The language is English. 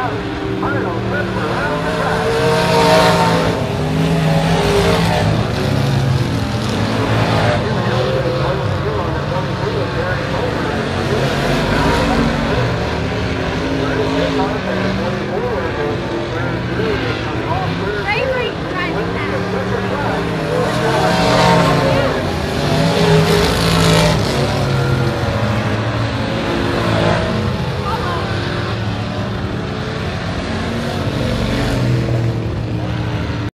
Arnold Whitmer.